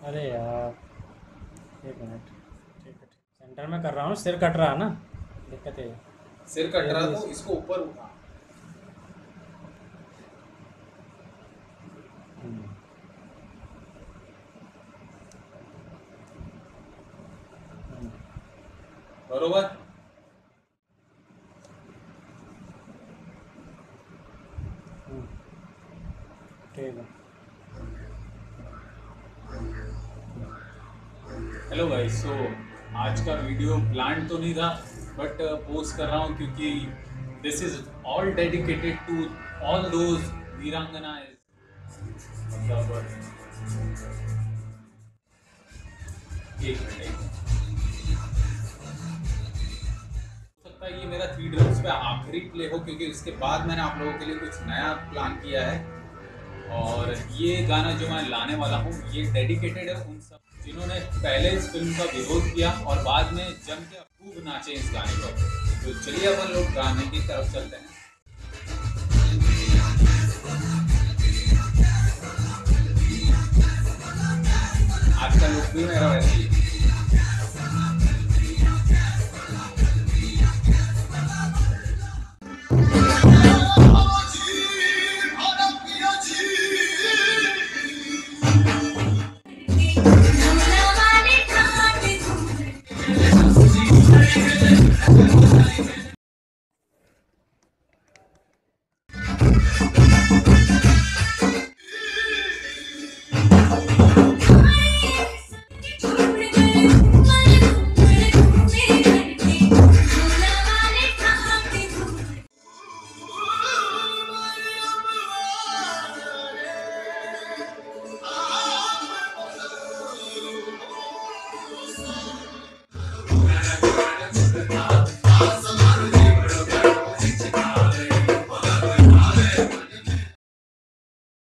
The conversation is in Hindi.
अरे यार एक मिनट। ठीक है सेंटर में कर रहा हूँ सिर कट रहा है ना? दिक्कत है। सिर कट रहा तो इसको ऊपर उठा। हम्म। बरोबर। हम्म। ठीक है। हेलो गाइस सो आज का वीडियो प्लान तो नहीं था बट पोस्ट कर रहा हूँ क्योंकि this is all dedicated to all those वीरांगना सकता है ये मेरा थ्री ड्रम्स पे आखिरी प्ले हो, क्योंकि उसके बाद मैंने आप लोगों के लिए कुछ नया प्लान किया है। और ये गाना जो मैं लाने वाला हूँ, ये डेडिकेटेड है उन सब जिन्होंने पहले इस फ़िल्म का विरोध किया और बाद में जम के खूब नाचे इस गाने पर तो चलिए अपन लोग गाने की तरफ़ चलते हैं आज का लोकप्रिय मेरा वैसे। you